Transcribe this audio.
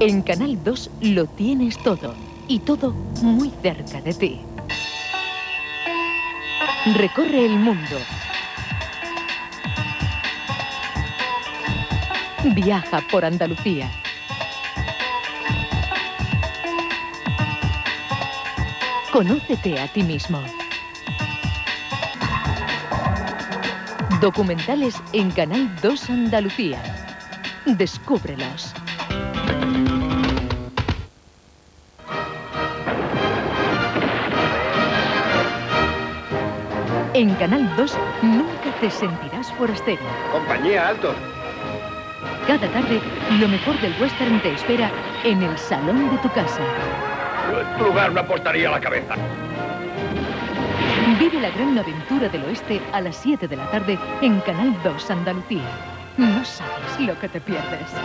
En Canal 2 lo tienes todo y todo muy cerca de ti. Recorre el mundo. Viaja por Andalucía. Conócete a ti mismo. Documentales en Canal 2 Andalucía. Descúbrelos. En Canal 2 nunca te sentirás forastero. Compañía Alto. Cada tarde, lo mejor del western te espera en el salón de tu casa. En tu lugar no apostaría la cabeza. Vive la gran aventura del oeste a las 7 de la tarde en Canal 2 Andalucía. No sabes lo que te pierdes.